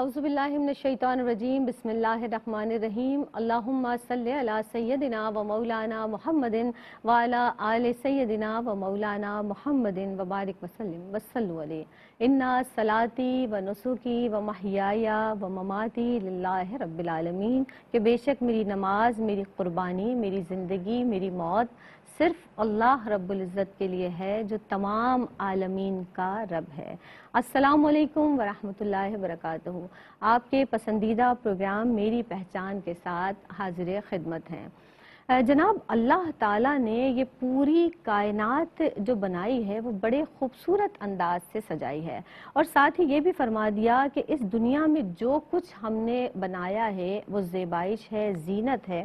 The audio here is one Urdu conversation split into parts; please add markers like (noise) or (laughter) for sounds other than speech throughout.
اعوذ باللہ من الشیطان الرجیم، بسم اللہ الرحمن الرحیم، اللہم صلی علی سیدنا و مولانا محمد وعلا آل سیدنا و مولانا محمد وبارک وسلم، وصلو علیہ. انا صلاتی و نسوکی و محیایا و مماتی للہ رب العالمین، کہ بے شک میری نماز، میری قربانی، میری زندگی، میری موت صرف اللہ رب العزت کے لیے ہے جو تمام عالمین کا رب ہے۔ السلام علیکم ورحمۃ اللہ وبرکاتہ۔ آپ کے پسندیدہ پروگرام میری پہچان کے ساتھ حاضر خدمت ہیں۔ جناب، اللہ تعالیٰ نے یہ پوری کائنات جو بنائی ہے وہ بڑے خوبصورت انداز سے سجائی ہے۔ اور ساتھ ہی یہ بھی فرما دیا کہ اس دنیا میں جو کچھ ہم نے بنایا ہے وہ زیبائش ہے، زینت ہے۔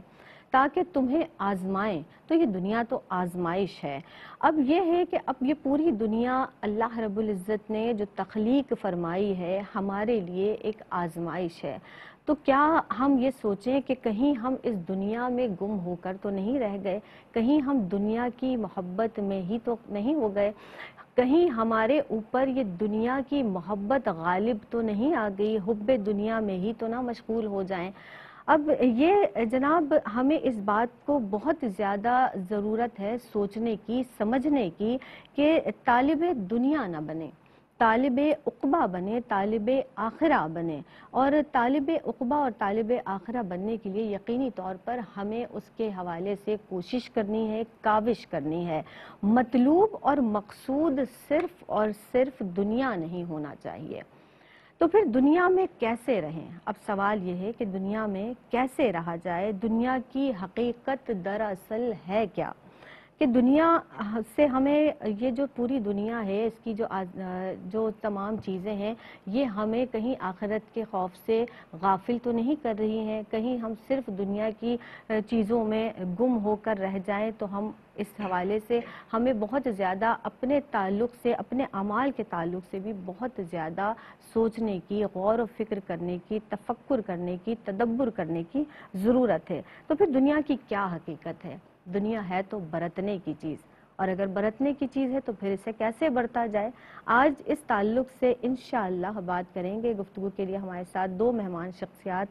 تاکہ تمہیں آزمائیں۔ تو یہ دنیا تو آزمائش ہے۔ اب یہ ہے کہ اب یہ پوری دنیا اللہ رب العزت نے جو تخلیق فرمائی ہے ہمارے لیے ایک آزمائش ہے۔ تو کیا ہم یہ سوچیں کہ کہیں ہم اس دنیا میں گم ہو کر تو نہیں رہ گئے؟ کہیں ہم دنیا کی محبت میں ہی تو نہیں ہو گئے؟ کہیں ہمارے اوپر یہ دنیا کی محبت غالب تو نہیں آ گئی؟ حب دنیا میں ہی تو نہ مشغول ہو جائیں۔ اب یہ جناب ہمیں اس بات کو بہت زیادہ ضرورت ہے سوچنے کی، سمجھنے کی کہ طالب دنیا نہ بنے، طالب اقبا بنے، طالب آخرہ بنے۔ اور طالب اقبا اور طالب آخرہ بننے کے لیے یقینی طور پر ہمیں اس کے حوالے سے کوشش کرنی ہے، کاوش کرنی ہے۔ مطلوب اور مقصود صرف اور صرف دنیا نہیں ہونا چاہیے۔ تو پھر دنیا میں کیسے رہیں؟ اب سوال یہ ہے کہ دنیا میں کیسے رہا جائے؟ دنیا کی حقیقت دراصل ہے کیا؟ کہ دنیا سے ہمیں یہ جو پوری دنیا ہے، اس کی جو جو تمام چیزیں ہیں، یہ ہمیں کہیں آخرت کے خوف سے غافل تو نہیں کر رہی ہیں۔ کہیں ہم صرف دنیا کی چیزوں میں گم ہو کر رہ جائیں تو ہم اس حوالے سے ہمیں بہت زیادہ اپنے تعلق سے، اپنے اعمال کے تعلق سے بھی بہت زیادہ سوچنے کی، غور و فکر کرنے کی، تفکر کرنے کی، تدبر کرنے کی ضرورت ہے۔ تو پھر دنیا کی کیا حقیقت ہے؟ دنیا ہے تو برتنے کی چیز۔ اور اگر برتنے کی چیز ہے تو پھر اسے کیسے برتا جائے؟ آج اس تعلق سے انشاءاللہ بات کریں گے۔ گفتگو کے لیے ہمارے ساتھ دو مہمان شخصیات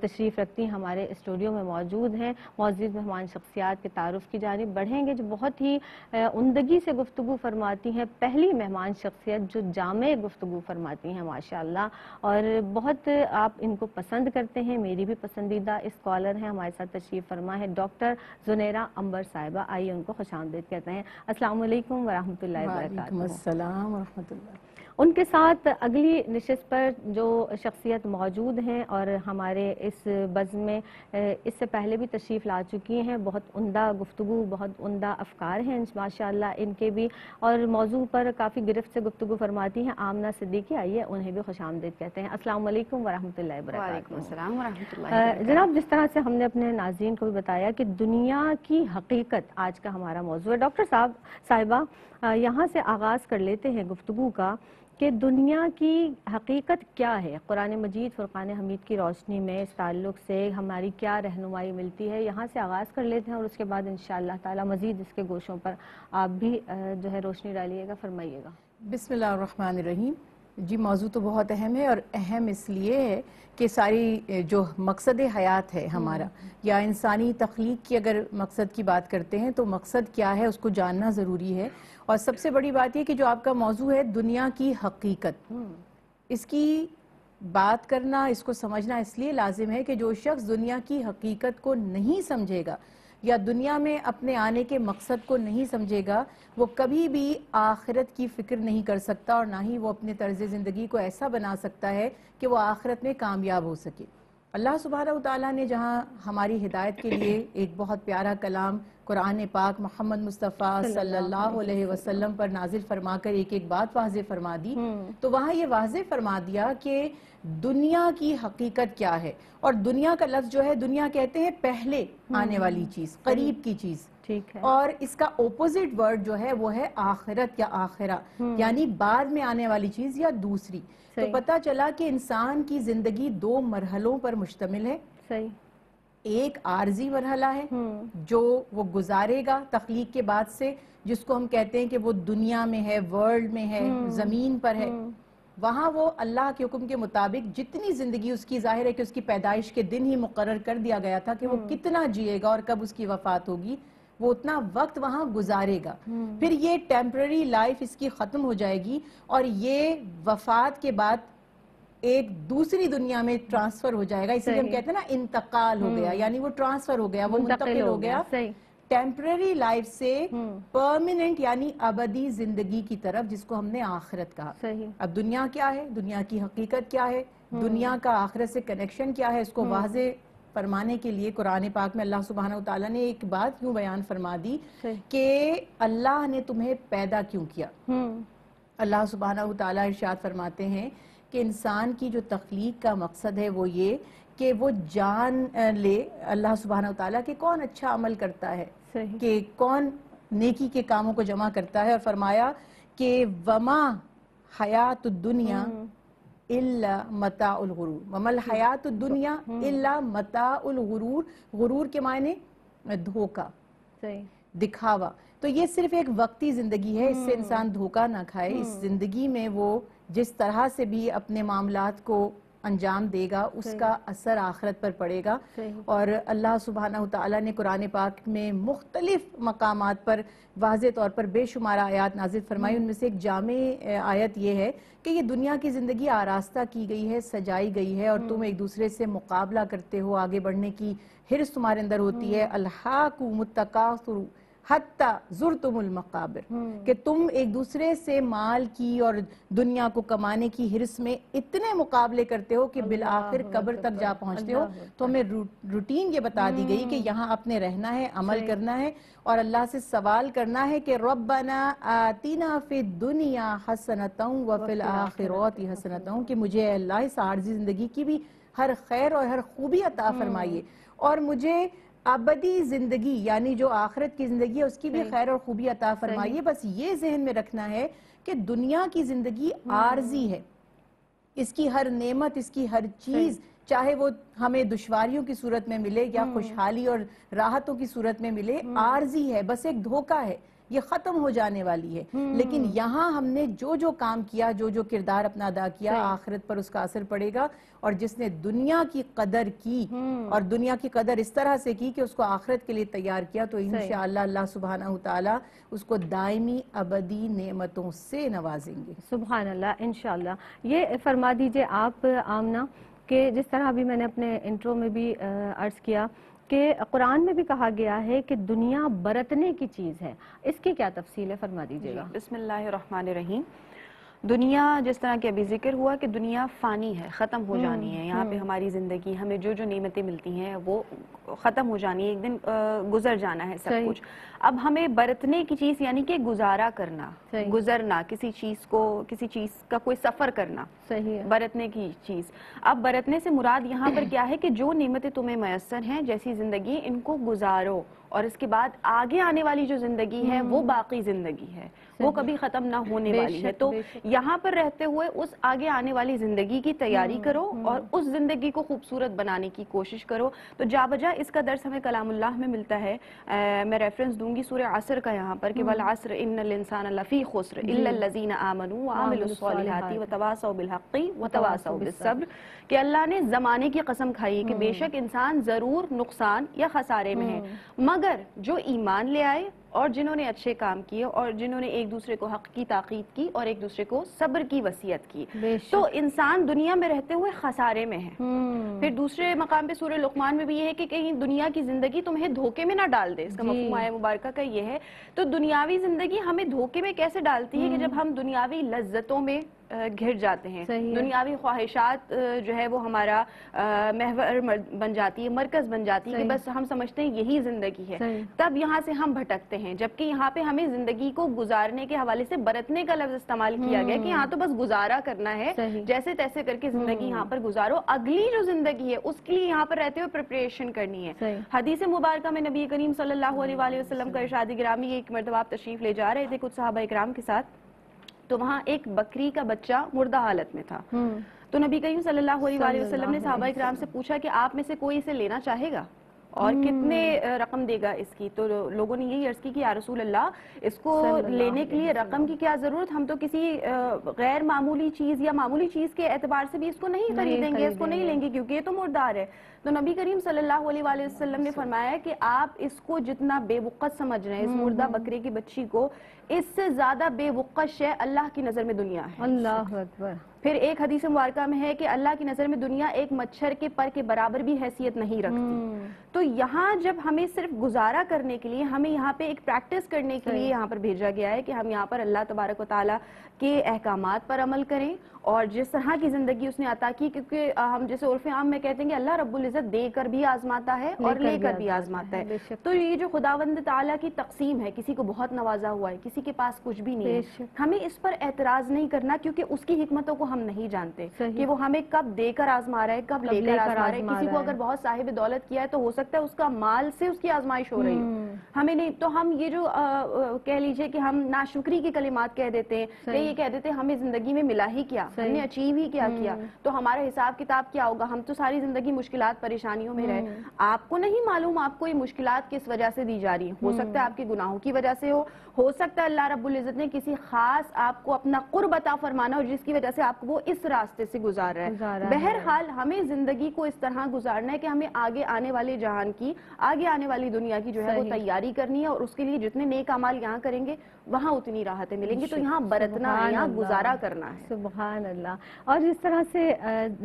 تشریف رکھتی ہیں ہمارے اسٹوڈیو میں موجود ہیں۔ معزز مہمان شخصیات کے تعارف کی جانب بڑھیں گے جو بہت ہی عمدگی سے گفتگو فرماتی ہیں۔ پہلی مہمان شخصیت جو جامع گفتگو فرماتی ہیں، ماشاءاللہ۔ اور بہت آپ ان کو پسند کرتے ہیں، میری بھی پسندیدہ اسکالر ہیں۔ ہمارے ساتھ تشریف فرما ہے ڈاکٹر زنیرہ امبر صاحبہ۔ آئیے ان کو خوش آمدید کہتے ہیں۔ السلام علیکم ورحمۃ اللہ وبرکاتہ۔ السلام ورحمۃ اللہ۔ ان کے ساتھ اگلی نشست پر جو شخصیت موجود ہیں اور ہمارے اس بزم میں اس سے پہلے بھی تشریف لا چکی ہیں۔ بہت عمدہ گفتگو بہت عمدہ افکار ہیں ماشاءاللہ ان کے بھی۔ اور موضوع پر کافی گرفت سے گفتگو فرماتی ہیں۔ آمنہ صدیقی آئیے انہیں بھی خوش آمدید کہتے ہیں۔ السلام علیکم ورحمۃ اللہ وبرکاتہ۔ السلام ورحمۃ اللہ جناب جس طرح سے ہم نے اپنے ناظرین کو بھی بتایا کہ دنیا کی حقیقت آج کا ہمارا موضوع ہے۔ ڈاکٹر صاحب صاحبہ یہاں سے آغاز کر لیتے ہیں گفتگو کا۔ کہ دنیا کی حقیقت کیا ہے؟ قرآن مجید، فرقان حمید کی روشنی میں اس تعلق سے ہماری کیا رہنمائی ملتی ہے؟ یہاں سے آغاز کر لیتے ہیں اور اس کے بعد انشاءاللہ تعالی مزید اس کے گوشوں پر آپ بھی جو ہے روشنی ڈالیے گا، فرمائیے گا۔ بسم اللہ الرحمن الرحیم۔ جی موضوع تو بہت اہم ہے اور اہم اس لیے ہے کہ ساری جو مقصد حیات ہے ہمارا یا انسانی تخلیق کی اگر مقصد کی بات کرتے ہیں تو مقصد کیا ہے اس کو جاننا ضروری ہے۔ اور سب سے بڑی بات یہ کہ جو آپ کا موضوع ہے دنیا کی حقیقت۔ اس کی بات کرنا اس کو سمجھنا اس لیے لازم ہے کہ جو شخص دنیا کی حقیقت کو نہیں سمجھے گا یا دنیا میں اپنے آنے کے مقصد کو نہیں سمجھے گا، وہ کبھی بھی آخرت کی فکر نہیں کر سکتا اور نہ ہی وہ اپنے طرز زندگی کو ایسا بنا سکتا ہے کہ وہ آخرت میں کامیاب ہو سکے۔ اللہ سبحانہ وتعالی نے جہاں ہماری ہدایت کے لیے ایک بہت پیارا کلام قرآن پاک محمد مصطفیٰ صلی اللہ علیہ وسلم۔ پر نازل فرما کر ایک ایک بات واضح فرما دی۔ تو وہاں یہ واضح فرما دیا کہ دنیا کی حقیقت کیا ہے۔ اور دنیا کا لفظ جو ہے دنیا کہتے ہیں پہلے آنے والی چیز قریب کی چیز۔ ٹھیک ہے۔ اور اس کا اپوزٹ ورڈ جو ہے وہ ہے آخرت یا آخرہ۔ یعنی بعد میں آنے والی چیز یا دوسری۔ تو پتا چلا کہ انسان کی زندگی دو مرحلوں پر مشتمل ہے۔ صحیح۔ ایک عارضی مرحلہ ہے جو وہ گزارے گا تخلیق کے بعد سے جس کو ہم کہتے ہیں کہ وہ دنیا میں ہے ورلڈ میں ہے زمین پر ہے۔ وہاں وہ اللہ کے حکم کے مطابق جتنی زندگی اس کی ظاہر ہے کہ اس کی پیدائش کے دن ہی مقرر کر دیا گیا تھا کہ وہ کتنا جیے گا اور کب اس کی وفات ہوگی۔ وہ اتنا وقت وہاں گزارے گا۔ پھر یہ ٹیمپرری لائف اس کی ختم ہو جائے گی اور یہ وفات کے بعد ایک دوسری دنیا میں ٹرانسفر ہو جائے گا۔ اسی لیے ہم کہتے ہیں نا انتقال ہو گیا یعنی وہ ٹرانسفر ہو گیا وہ منتقل ہو گیا۔ ٹیمپرری لائف سے پرمننٹ یعنی ابدی زندگی کی طرف جس کو ہم نے آخرت کہا۔ اب دنیا کیا ہے؟ دنیا کی حقیقت کیا ہے؟ دنیا کا آخرت سے کنیکشن کیا ہے؟ اس کو واضح فرمانے کے لیے قرآن پاک میں اللہ سبحانہ وتعالی نے ایک بات کیوں بیان فرما دی صحیح کہ اللہ نے تمہیں پیدا کیوں کیا؟ اللہ سبحانہ وتعالی ارشاد فرماتے ہیں کہ انسان کی جو تخلیق کا مقصد ہے وہ یہ کہ وہ جان لے اللہ سبحانہ وتعالی کہ کون اچھا عمل کرتا ہے صحیح۔ کہ کون نیکی کے کاموں کو جمع کرتا ہے اور فرمایا کہ وما حیات الدنیا الا متاع الغرور. ومل حیات الدنیا الا متاع الغرور. غرور کے معنی دھوکا صحیح. دکھاوا. تو یہ صرف ایک وقتی زندگی ہے اس سے انسان دھوکا نہ کھائے۔ اس زندگی میں وہ جس طرح سے بھی اپنے معاملات کو انجام دے گا اس کا اثر آخرت پر پڑے گا۔ اور اللہ سبحانہ وتعالی نے قرآن پاک میں مختلف مقامات پر واضح طور پر بے شمار آیات نازل فرمائی۔ ان میں سے ایک جامع آیت یہ ہے کہ یہ دنیا کی زندگی آراستہ کی گئی ہے سجائی گئی ہے اور تم ایک دوسرے سے مقابلہ کرتے ہو آگے بڑھنے کی حرص تمہارے اندر ہوتی ہے۔ الحاکم التکاثر۔ حتی زرتم المقابر کہ تم ایک دوسرے سے مال کی اور دنیا کو کمانے کی حرص میں اتنے مقابلے کرتے ہو کہ بالآخر قبر تک جا پہنچتے ہو۔ تو ہمیں رو- روٹین یہ بتا دی گئی کہ یہاں اپنے رہنا ہے عمل کرنا ہے اور اللہ سے سوال کرنا ہے کہ ربنا آتینا فی الدنیا حسنتا وفی الاخرات حسنتا کہ مجھے اللہ اس عارضی زندگی کی بھی ہر خیر اور ہر خوبی عطا فرمائیے۔ اور مجھے ابدی زندگی یعنی جو آخرت کی زندگی ہے اس کی بھی خیر اور خوبی عطا فرمائیے۔ بس یہ ذہن میں رکھنا ہے کہ دنیا کی زندگی عارضی ہے۔ اس کی ہر نعمت اس کی ہر چیز چاہے وہ ہمیں دشواریوں کی صورت میں ملے یا خوشحالی اور راحتوں کی صورت میں ملے عارضی ہے بس ایک دھوکہ ہے۔ یہ ختم ہو جانے والی ہے۔ لیکن یہاں ہم نے جو جو کام کیا جو جو کردار اپنا ادا کیا آخرت پر اس کا اثر پڑے گا۔ اور جس نے دنیا کی قدر کی اور دنیا کی قدر اس طرح سے کی کہ اس کو آخرت کے لیے تیار کیا تو انشاءاللہ اللہ سبحانہ وتعالی اس کو دائمی ابدی نعمتوں سے نوازیں گے۔ سبحان اللہ انشاءاللہ۔ یہ فرما دیجیے آپ آمنہ کہ جس طرح ابھی میں نے اپنے انٹرو میں بھی عرض کیا کہ قرآن میں بھی کہا گیا ہے کہ دنیا برتنے کی چیز ہے۔ اس کی کیا تفصیل ہے؟ فرما دیجیے گا۔ جی، بسم اللہ الرحمن الرحیم۔ دنیا جس طرح کہ ابھی ذکر ہوا کہ دنیا فانی ہے ختم ہو جانی ہے۔ یہاں پہ ہماری زندگی ہمیں جو جو نعمتیں ملتی ہیں وہ ختم ہو جانی ہے ایک دن گزر جانا ہے سب۔ کچھ۔ اب ہمیں برتنے کی چیز یعنی کہ گزارا کرنا۔ گزرنا کسی چیز کو کسی چیز کا کوئی سفر کرنا۔ برتنے کی چیز۔ اب برتنے سے مراد یہاں پر کیا ہے کہ جو نعمتیں تمہیں میسر ہیں جیسی زندگی ان کو گزارو۔ اور اس کے بعد آگے آنے والی جو زندگی ہے وہ باقی زندگی ہے۔ وہ کبھی ختم نہ ہونے والی ہے۔ تو۔ یہاں پر رہتے ہوئے اس آگے آنے والی زندگی کی تیاری کرو اور اس زندگی کو خوبصورت بنانے کی کوشش کرو۔ تو جا بجا اس کا درس ہمیں کلام اللہ میں ملتا ہے۔ میں ریفرنس دوں گی سورہ عصر کا یہاں پر کہ والعصر ان الانسان لفی خسر الا الذین آمنوا وعملوا الصالحات وتواصوا بالحق وتواصوا بالصبر۔ کہ اللہ نے زمانے کی قسم کھائی کہ بے شک انسان ضرور نقصان یا خسارے میں ہے۔ مگر جو ایمان لے آئے اور جنہوں نے اچھے کام کیے اور جنہوں نے ایک دوسرے کو حق کی تاقید کی اور ایک دوسرے کو صبر کی وصیت کی۔ تو انسان دنیا میں رہتے ہوئے خسارے میں ہے۔ پھر دوسرے مقام پہ سورہ لقمان میں بھی یہ ہے کہ کہیں دنیا کی زندگی تمہیں دھوکے میں نہ ڈال دے۔ اس کا جی۔ مفہوم آیا مبارکہ کا یہ ہے۔ تو دنیاوی زندگی ہمیں دھوکے میں کیسے ڈالتی ہے کہ جب ہم دنیاوی لذتوں میں گھر جاتے ہیں۔ دنیاوی خواہشات جو ہے وہ ہمارا محور بن جاتی ہے مرکز بن جاتی ہے کہ۔ بس ہم سمجھتے ہیں یہی زندگی ہے۔ تب یہاں سے ہم بھٹکتے ہیں جبکہ یہاں پہ ہمیں زندگی کو گزارنے کے حوالے سے برتنے کا لفظ استعمال کیا گیا کہ یہاں تو بس گزارا کرنا ہے۔ جیسے تیسے کر کے زندگی یہاں پر گزارو اگلی جو زندگی ہے اس کے لیے یہاں پر رہتے ہوئے پریپریشن کرنی ہے۔ حدیث مبارکہ میں نبی کریم صلی اللہ علیہ وسلم کا ارشاد گرامی ایک مرتبہ آپ تشریف لے جا رہے تھے کچھ صحابہ اکرام کے ساتھ تو وہاں ایک بکری کا بچہ مردہ حالت میں تھا۔ تو نبی کریم صلی اللہ علیہ وسلم نے صحابہ اکرام سے پوچھا کہ آپ میں سے کوئی اسے لینا چاہے گا؟ اور کتنے رقم دے گا اس کی؟ تو لوگوں نے یہی عرض کی کہ یا رسول اللہ اس کو لینے کے لیے رقم کی کیا ضرورت؟ ہم تو کسی غیر معمولی چیز یا معمولی چیز کے اعتبار سے بھی اس کو نہیں خریدیں گے اس کو نہیں لیں گے کیونکہ یہ تو مردار ہے۔ تو نبی کریم صلی اللہ علیہ وآلہ وسلم نے فرمایا کہ آپ اس کو جتنا بے وقت سمجھ رہے ہیں اس مردہ بکرے کی بچی کو اس سے زیادہ بے وقت شے اللہ کی نظر میں دنیا ہے۔ اللہ اکبر۔ پھر ایک حدیث مبارکہ میں ہے کہ اللہ کی نظر میں دنیا ایک مچھر کے پر کے برابر بھی حیثیت نہیں رکھتی۔ تو یہاں جب ہمیں صرف گزارا کرنے کے لیے ہمیں یہاں پہ ایک پریکٹس کرنے کے لیے یہاں پر بھیجا گیا ہے کہ ہم یہاں پر اللہ تبارک و تعالیٰ کے احکامات پر عمل کریں اور جس طرح کی زندگی اس نے عطا کی کیونکہ ہم جیسے عرف عام میں کہتے ہیں کہ اللہ رب العزت دے کر بھی آزماتا ہے اور لے کر بھی آزماتا ہے۔ تو یہ جو خداوند تعالیٰ کی تقسیم ہے کسی کو بہت نوازا ہوا ہے کسی کے پاس کچھ بھی نہیں ہے۔ ہمیں اس پر اعتراض نہیں کرنا کیونکہ اس کی حکمتوں کو ہم نہیں جانتے۔ کہ وہ ہمیں کب دے کر آزما رہا ہے کب لے کر آزما رہا ہے کسی کو ہے۔ اگر بہت صاحب دولت کیا ہے تو ہو سکتا ہے اس کا مال سے اس کی آزمائش ہو رہی ہو ہمیں نہیں تو ہم یہ جو کہہ لیجیے کہ ہم ناشکری کے کلمات کہہ دیتے ہیں کہ یہ کہہ دیتے ہیں ہمیں زندگی میں ملا ہی کیا ہم نے اچیو ہی کیا کیا۔ تو ہمارا حساب کتاب کیا ہوگا؟ ہم تو ساری زندگی مشکلات پریشانیوں میں رہے۔ آپ کو نہیں معلوم آپ کو یہ مشکلات کس وجہ سے دی جا رہی ہیں۔ ہو سکتا ہے آپ کے گناہوں کی وجہ سے ہو۔ ہو سکتا ہے اللہ رب العزت نے کسی خاص آپ کو اپنا قرب عطا فرمانا ہو جس کی وجہ سے آپ کو وہ اس راستے سے گزار رہا ہے۔ بہرحال ہمیں زندگی کو اس طرح گزارنا ہے کہ ہمیں آگے آنے والے جہان کی آگے آنے والی دنیا کی جو ہے وہ۔ تیاری کرنی ہے اور اس کے لیے جتنے نیک اعمال یہاں کریں گے وہاں اتنی راحتیں ملیں گی تو یہاں برتنا ہے یہاں۔ گزارا کرنا ہے۔ سبحان اللہ۔ اور جس طرح سے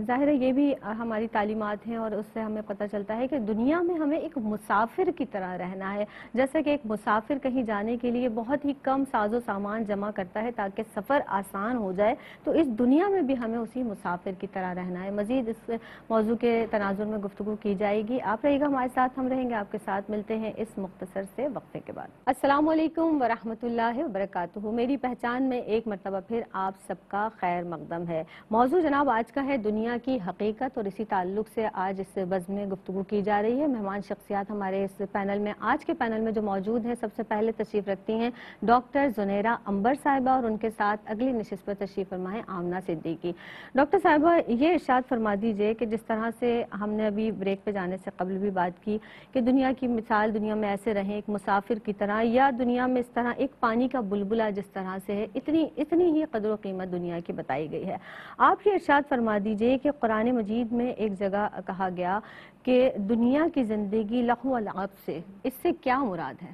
ظاہر ہے یہ بھی ہماری تعلیمات ہیں اور اس سے ہمیں پتہ چلتا ہے کہ دنیا میں ہمیں ایک مسافر کی طرح رہنا ہے۔ جیسے کہ ایک مسافر کہیں جانے کے لیے بہت ہی کم ساز و سامان جمع کرتا ہے تاکہ سفر آسان ہو جائے تو اس دنیا میں بھی ہمیں اسی مسافر کی طرح رہنا ہے۔ مزید اس موضوع کے تناظر میں گفتگو کی جائے گی۔ آپ رہیے گا ہمارے ساتھ ہم رہیں گے آپ کے ساتھ ملتے ہیں اس مختصر سے وقفے کے بعد۔ السلام علیکم ورحمۃ اللہ اللہ وبرکاتہ۔ میری پہچان میں ایک مرتبہ پھر آپ سب کا خیر مقدم ہے۔ موضوع جناب آج کا ہے دنیا کی حقیقت اور اسی تعلق سے آج اس بزم میں گفتگو کی جا رہی ہے۔ مہمان شخصیات ہمارے اس پینل میں، آج کے پینل میں جو موجود ہیں، سب سے پہلے تشریف رکھتی ہیں ڈاکٹر زنیرا امبر صاحبہ اور ان کے ساتھ اگلی نشست پر تشریف فرما ہے آمنہ صدیقی۔ ڈاکٹر صاحبہ، یہ ارشاد فرما دیجیے کہ جس طرح سے ہم نے ابھی بریک پہ جانے سے قبل بھی بات کی کہ دنیا کی مثال دنیا میں ایسے رہیں، ایک مسافر کی طرح، یا دنیا میں اس طرح ایک پانی کا بلبلہ جس طرح سے ہے اتنی اتنی ہی قدر و قیمت دنیا کی بتائی گئی ہے۔ آپ یہ ارشاد فرما دیجیے کہ قرآن مجید میں ایک جگہ کہا گیا کہ دنیا کی زندگی لہو و لعب سے اس سے کیا مراد ہے؟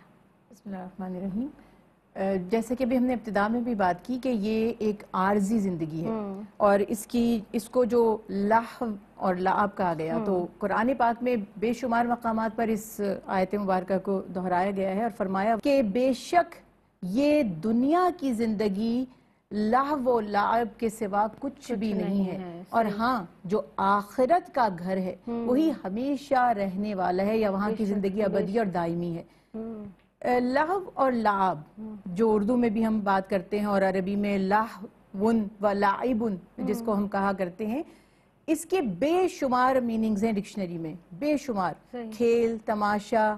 بسم اللہ الرحمن الرحیم۔ جیسے کہ ابھی ہم نے ابتدا میں بھی بات کی کہ یہ ایک عارضی زندگی ہے۔ اور اس کی اس کو جو لحو اور لعب کہا گیا تو قرآن پاک میں بے شمار مقامات پر اس آیت مبارکہ کو دہرایا گیا ہے اور فرمایا کہ بے شک یہ دنیا کی زندگی لحو و لعب کے سوا کچھ بھی نہیں ہے۔ اور ہاں جو آخرت کا گھر ہے وہی ہمیشہ رہنے والا ہے یا وہاں کی زندگی ابدی اور دائمی ہے۔ لہو اور لعب جو اردو میں بھی ہم بات کرتے ہیں اور عربی میں لہون و لعبن جس کو ہم کہا کرتے ہیں اس کے بے شمار میننگز ہیں ڈکشنری میں۔ بے شمار۔ کھیل تماشا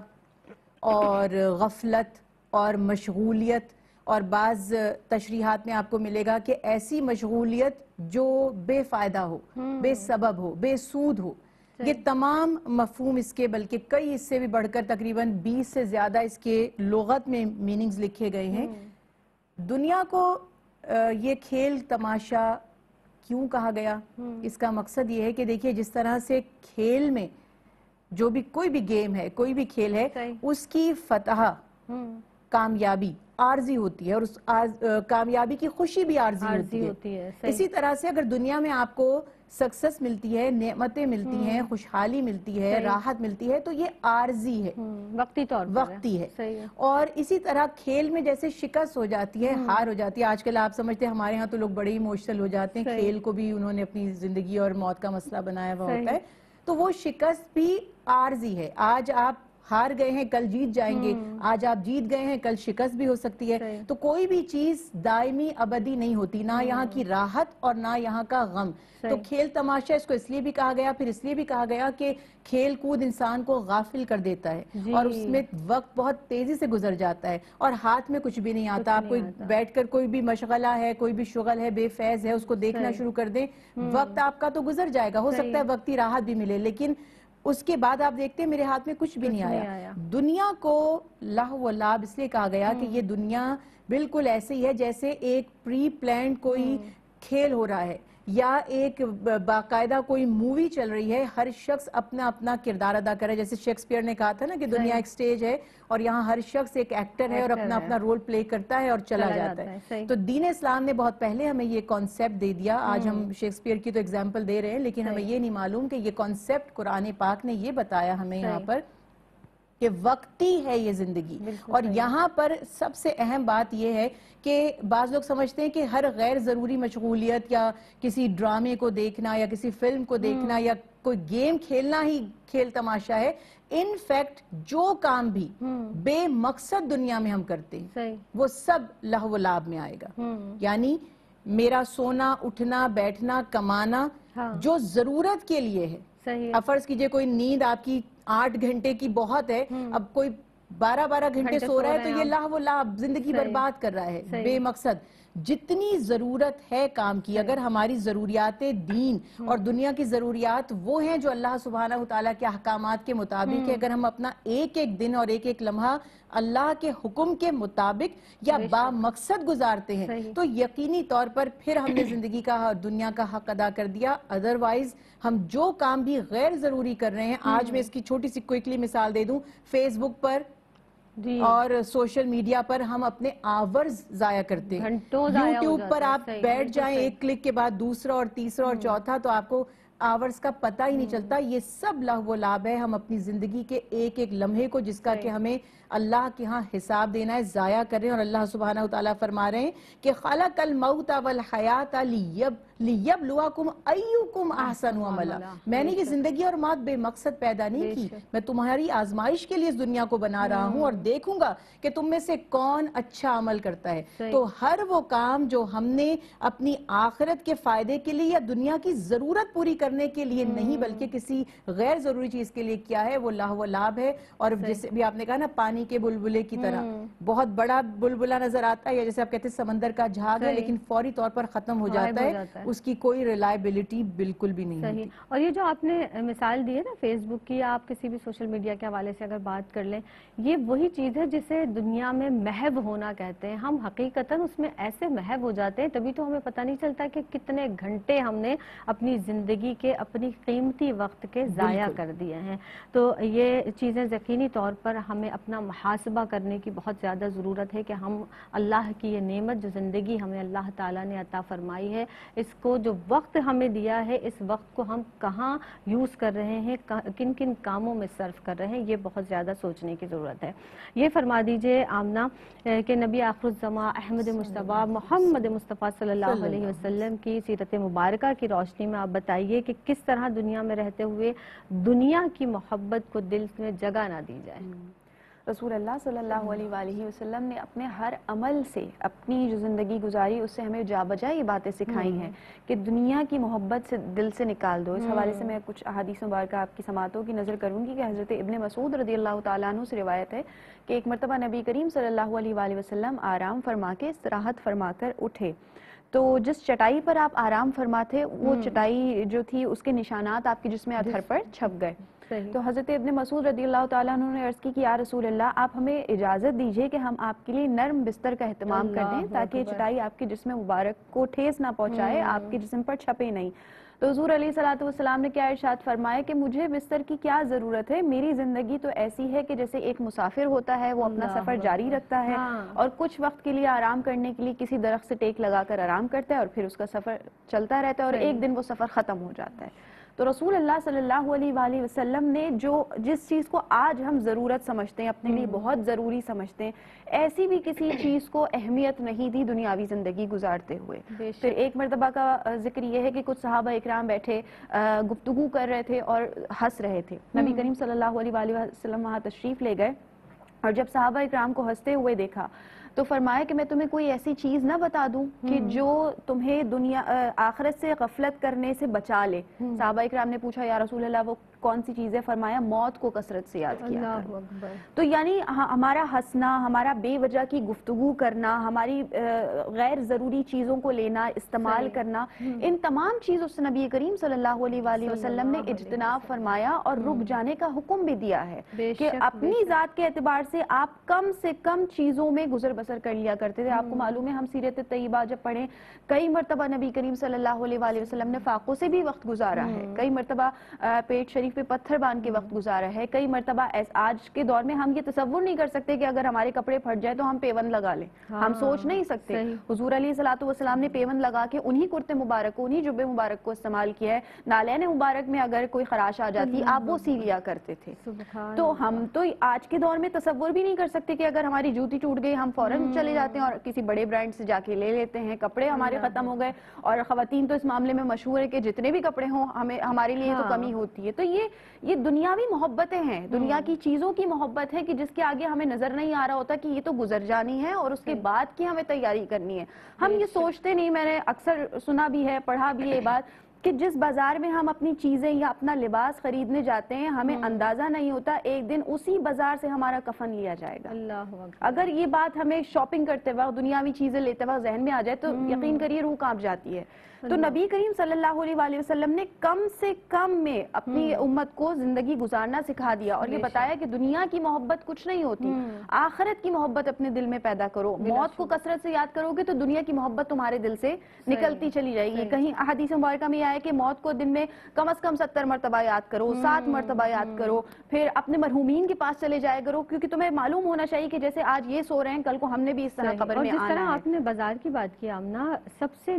اور غفلت۔ اور مشغولیت اور بعض تشریحات میں آپ کو ملے گا کہ ایسی مشغولیت جو بے فائدہ ہو بے سبب ہو بے سود ہو۔ یہ تمام مفہوم اس کے بلکہ کئی اس سے بھی بڑھ کر تقریباً بیس سے زیادہ اس کے لغت میں میننگز لکھے گئے ہیں۔ دنیا کو یہ کھیل تماشا کیوں کہا گیا؟ اس کا مقصد یہ ہے کہ دیکھیے جس طرح سے کھیل میں جو بھی کوئی بھی گیم ہے کوئی بھی کھیل ہے۔ اس کی فتح کامیابی عارضی ہوتی ہے اور اس آ، کامیابی کی خوشی بھی عارضی عارضی ہوتی ہے۔ ہوتی ہے صحیح۔ اسی طرح سے اگر دنیا میں آپ کو سکسس ملتی ہے نعمتیں ملتی ہیں خوشحالی ملتی ہے راحت ملتی ہے تو یہ عارضی ہے۔ وقتی طور پر وقتی ہے۔ اور اسی طرح کھیل میں جیسے شکست ہو جاتی ہے ہار ہو جاتی ہے۔ آج کل آپ سمجھتے ہیں ہمارے ہاں تو لوگ بڑے ایموشنل ہو جاتے ہیں۔ کھیل کو بھی انہوں نے اپنی زندگی اور موت کا مسئلہ بنایا ہوا ہوتا ہے۔ تو وہ شکست بھی عارضی ہے۔ آج آپ ہار گئے ہیں کل جیت جائیں گے۔ آج آپ جیت گئے ہیں کل شکست بھی ہو سکتی ہے۔ تو کوئی بھی چیز دائمی ابدی نہیں ہوتی نہ یہاں کی راحت اور نہ یہاں کا غم۔ تو۔ کھیل تماشا اس کو اس لیے بھی کہا گیا پھر اس لیے بھی کہا گیا کہ کھیل کود انسان کو غافل کر دیتا ہے جی۔ اور اس میں وقت بہت تیزی سے گزر جاتا ہے اور ہاتھ میں کچھ بھی نہیں آتا۔ آپ کوئی بیٹھ کر کوئی بھی مشغلہ ہے کوئی بھی شغل ہے بے فیض ہے اس کو دیکھنا شروع کر دیں۔ وقت آپ کا تو گزر جائے گا ہو سکتا ہے وقتی راحت بھی ملے لیکن اس کے بعد آپ دیکھتے ہیں میرے ہاتھ میں کچھ بھی نہیں آیا۔ دنیا کو لہو و لاب اس لیے کہا گیا کہ یہ دنیا بالکل ایسے ہی ہے جیسے ایک پری پلانڈ کوئی کھیل ہو رہا ہے۔ یا ایک باقاعدہ کوئی مووی چل رہی ہے ہر شخص اپنا اپنا کردار ادا کر رہا ہے جیسے شیکسپیئر نے کہا تھا نا کہ دنیا ایک سٹیج ہے اور یہاں ہر شخص ایک ایکٹر ہے اور اپنا۔ اپنا رول پلے کرتا ہے اور چلا جاتا ہے،۔ تو دین اسلام نے بہت پہلے ہمیں یہ کانسیپٹ دے دیا آج ہم شیکسپیئر کی تو اگزامپل دے رہے ہیں لیکن ہمیں یہ نہیں معلوم کہ یہ کانسیپٹ قرآن پاک نے یہ بتایا ہمیں یہاں۔ پر کہ وقتی ہے یہ زندگی۔ اور۔ یہاں پر سب سے اہم بات یہ ہے کہ بعض لوگ سمجھتے ہیں کہ ہر غیر ضروری مشغولیت یا کسی ڈرامے کو دیکھنا یا کسی فلم کو دیکھنا یا کوئی گیم کھیلنا ہی کھیل تماشا ہے۔ ان فیکٹ جو کام بھی بے مقصد دنیا میں ہم کرتے ہیں وہ سب لہو لاب میں آئے گا۔ یعنی میرا سونا اٹھنا بیٹھنا کمانا ہاں۔ جو ضرورت کے لیے ہے۔ اب فرض کیجیے کوئی نیند آپ کی آٹھ گھنٹے کی بہت ہے اب کوئی بارہ بارہ گھنٹے سو رہا ہے تو یہ۔ لاہ و لاب زندگی۔ برباد کر رہا ہے۔ بے مقصد جتنی ضرورت ہے کام کی اگر ہماری ضروریات دین اور دنیا کی ضروریات وہ ہیں جو اللہ سبحانہ وتعالی کے احکامات کے مطابق ہے اگر ہم اپنا ایک ایک دن اور ایک ایک لمحہ اللہ کے حکم کے مطابق یا با مقصد گزارتے ہیں۔ تو یقینی طور پر پھر ہم نے زندگی کا دنیا کا حق ادا کر دیا۔ ادروائز ہم جو کام بھی غیر ضروری کر رہے ہیں آج میں اس کی چھوٹی سی کوئکلی مثال دے دوں فیس بک پر اور سوشل میڈیا پر ہم اپنے آورز ضائع کرتے ہیں۔ یوٹیوب پر آپ بیٹھ جائیں۔ ایک کلک کے بعد دوسرا اور تیسرا اور چوتھا تو آپ کو آورز کا پتہ ہی نہیں چلتا۔ یہ سب لہو و لاب ہے۔ ہم اپنی زندگی کے ایک ایک لمحے کو جس کا کہ ہمیں اللہ کے ہاں حساب دینا ہے ضائع کر رہے ہیں اور اللہ سبحانہ وتعالیٰ فرما رہے ہیں کہ خلق الموت والحیات لیب لیبلواکم ایوکم احسن عملا۔ میں نے یہ زندگی اور موت بے مقصد پیدا نہیں کی۔ میں تمہاری آزمائش کے لیے اس دنیا کو بنا رہا ہوں اور دیکھوں گا کہ تم میں سے کون اچھا عمل کرتا ہے۔ تو ہر وہ کام جو ہم نے اپنی آخرت کے فائدے کے لیے یا دنیا کی ضرورت پوری کرنے کے لیے نہیں بلکہ کسی غیر ضروری چیز کے لیے کیا ہے وہ لاہ و لاب ہے۔ اور جیسے بھی آپ نے کہا نا پانی کے بلبلے کی طرح۔ بہت بڑا بلبلا نظر آتا ہے یا جیسے آپ کہتے ہیں سمندر کا جھاگ ہے۔ لیکن فوری طور پر ختم ہو جاتا ہے۔ اس کی کوئی ریلائبلٹی بالکل بھی نہیں صحیح۔ اور یہ جو آپ نے مثال دی ہے نا فیس بک کی یا آپ کسی بھی سوشل میڈیا کے حوالے سے اگر بات کر لیں یہ وہی چیز ہے جسے دنیا میں محو ہونا کہتے ہیں۔ ہم حقیقتاً اس میں ایسے محو ہو جاتے ہیں تبھی تو ہمیں پتہ نہیں چلتا کہ کتنے گھنٹے ہم نے اپنی زندگی کے اپنی قیمتی وقت کے ضائع کر دیے ہیں۔ تو یہ چیزیں یقینی طور پر ہمیں اپنا محاسبہ کرنے کی بہت زیادہ ضرورت ہے کہ ہم اللہ کی یہ نعمت جو زندگی ہمیں اللہ تعالیٰ نے عطا فرمائی ہے اس کو جو وقت ہمیں دیا ہے اس وقت کو ہم کہاں یوز کر رہے ہیں کن کن کاموں میں صرف کر رہے ہیں یہ بہت زیادہ سوچنے کی ضرورت ہے۔ یہ فرما دیجیے آمنہ کہ نبی آخر الزما احمد مصطفیٰ محمد مصطفیٰ صلی اللہ علیہ وسلم۔ کی سیرت مبارکہ کی روشنی میں آپ بتائیے کہ کس طرح دنیا میں رہتے ہوئے دنیا کی محبت کو دل میں جگہ نہ دی جائے۔ رسول اللہ صلی اللہ علیہ وآلہ وسلم نے اپنے ہر عمل سے اپنی جو زندگی گزاری اس سے ہمیں جا بجا یہ باتیں سکھائی ہیں کہ دنیا کی محبت سے دل سے نکال دو۔ اس حوالے سے میں کچھ احادیث مبارکہ آپ کی سماعتوں کی نظر کروں گی کہ حضرت ابن مسعود رضی اللہ تعالیٰ عنہ سے روایت ہے کہ ایک مرتبہ نبی کریم صلی اللہ علیہ وآلہ وسلم آرام فرما کے استراحت فرما کر اٹھے۔ تو جس چٹائی پر آپ آرام فرما تھے وہ چٹائی جو تھی اس کے نشانات آپ کے جسم ادھر پر چھپ گئے۔ صحیح۔ تو حضرت ابن مسعود رضی اللہ تعالیٰ عنہ نے عرض کی کہ یا رسول اللہ آپ ہمیں اجازت دیجیے کہ ہم آپ کے لیے نرم بستر کا اہتمام کر دیں تاکہ۔ چٹائی آپ کے جسم مبارک کو ٹھیس نہ پہنچائے آپ کے جسم پر چھپے نہیں۔ تو حضور علیہ صلاۃ والسلام نے کیا ارشاد فرمایا کہ مجھے بستر کی کیا ضرورت ہے؟ میری زندگی تو ایسی ہے کہ جیسے ایک مسافر ہوتا ہے وہ اپنا سفر جاری رکھتا ہے ہاں۔ اور کچھ وقت کے لیے آرام کرنے کے لیے کسی درخت سے ٹیک لگا کر آرام کرتا ہے اور پھر اس کا سفر چلتا رہتا ہے اور ایک دن وہ سفر ختم ہو جاتا ہے۔ تو رسول اللہ صلی اللہ علیہ وآلہ وسلم نے جو جس چیز کو آج ہم ضرورت سمجھتے ہیں اپنے لیے بہت ضروری سمجھتے ہیں ایسی بھی کسی (coughs) چیز کو اہمیت نہیں دی دنیاوی زندگی گزارتے ہوئے۔ پھر ایک مرتبہ کا ذکر یہ ہے کہ کچھ صحابہ اکرام بیٹھے گفتگو کر رہے تھے اور ہنس رہے تھے۔ نبی کریم صلی اللہ علیہ وآلہ وسلم وہاں تشریف لے گئے اور جب صحابہ اکرام کو ہنستے ہوئے دیکھا تو فرمایا کہ میں تمہیں کوئی ایسی چیز نہ بتا دوں کہ جو تمہیں دنیا آخرت سے غفلت کرنے سے بچا لے۔ صحابہ اکرام نے پوچھا یا رسول اللہ وہ کون سی چیز ہے فرمایا موت کو کثرت سے یاد کیا کر تو یعنی ہمارا ہنسنا ہمارا بے وجہ کی گفتگو کرنا ہماری غیر ضروری چیزوں کو لینا استعمال۔ کرنا ان تمام چیزوں سے نبی کریم صلی اللہ علیہ وآلہ وسلم نے اجتناب فرمایا اور رک جانے کا حکم بھی دیا ہے کہ اپنی ذات کے اعتبار سے آپ کم سے کم چیزوں میں گزر بسر کر لیا کرتے تھے۔ آپ کو معلوم ہے ہم سیرت طیبہ جب پڑھیں کئی مرتبہ نبی کریم صلی اللہ علیہ وآلہ وسلم نے فاقوں سے بھی وقت گزارا ہے۔ کئی مرتبہ پیٹ شریف پہ پتھر باندھ کے وقت گزارا ہے۔ کئی مرتبہ ایس- آج کے دور میں ہم یہ تصور نہیں کر سکتے کہ اگر ہمارے کپڑے پھٹ جائے تو ہم پیون لگا لیں۔ ہم ہاں، سوچ نہیں سکتے۔ حضور علیہ والسلام نے پیون لگا کے انہی کرتے مبارک کو انہی جبے مبارک کو استعمال کیا ہے۔ نالین مبارک میں اگر کوئی خراش آ جاتی آپ وہ سی لیا کرتے تھے۔ تو ہم تو آج کے دور میں تصور بھی نہیں کر سکتے کہ اگر ہماری جوتی ٹوٹ گئی ہم فوراً چلے جاتے ہیں اور کسی بڑے برانڈ سے جا کے لے لیتے ہیں۔ کپڑے ہمارے ختم ہو گئے اور خواتین تو اس معاملے میں مشہور ہے کہ جتنے بھی کپڑے ہوں ہمیں ہمارے لیے تو۔ کمی ہوتی ہے۔ تو یہ یہ دنیاوی محبتیں ہیں دنیا کی چیزوں کی محبت ہے کہ جس کے آگے ہمیں نظر نہیں آ رہا ہوتا کہ یہ تو گزر جانی ہے اور اس کے بعد کی ہمیں تیاری کرنی ہے۔ ہم یہ سوچتے نہیں میں نے اکثر سنا بھی ہے پڑھا بھی ہے یہ (coughs) بات کہ جس بازار میں ہم اپنی چیزیں یا اپنا لباس خریدنے جاتے ہیں ہمیں اندازہ نہیں ہوتا ایک دن اسی بازار سے ہمارا کفن لیا جائے گا۔ اللہ اگر یہ بات ہمیں شاپنگ کرتے وقت دنیاوی چیزیں لیتے وقت ذہن میں آ جائے تو یقین کریے روح کانپ جاتی ہے۔ تو نبی کریم صلی اللہ علیہ وآلہ وسلم نے کم سے کم میں اپنی امت کو زندگی گزارنا سکھا دیا اور یہ بتایا کہ دنیا کی محبت کچھ نہیں ہوتی آخرت کی محبت اپنے دل میں پیدا کرو۔ موت کو کثرت سے یاد کرو گے تو دنیا کی محبت تمہارے دل سے نکلتی چلی جائے گی۔ کہیں احادیث مبارکہ میں یہ آیا کہ موت کو دن میں کم از کم ستر مرتبہ یاد کرو سات مرتبہ یاد کرو۔ پھر اپنے مرحومین کے پاس چلے جائے کرو کیونکہ تمہیں معلوم ہونا چاہیے کہ جیسے آج یہ سو رہے ہیں کل کو ہم نے بھی اس طرح۔ قبر اور میں جس آنا طرح ہے۔ آپ نے بازار کی بات کی آمنا سب سے